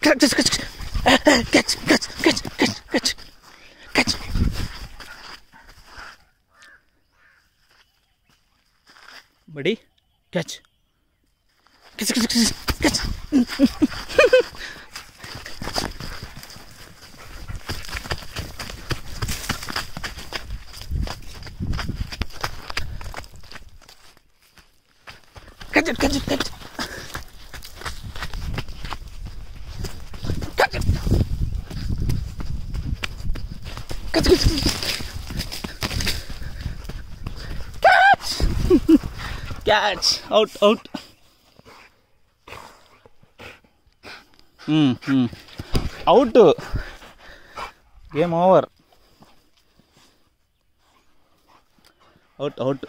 catch, catch, catch, catch, catch, catch, catch, catch. Buddy, catch. Catch, catch, catch, catch. Catch it, catch it, catch it. Catch, catch! Out, out. Hmm, hmm. Out. Game over. Out, out.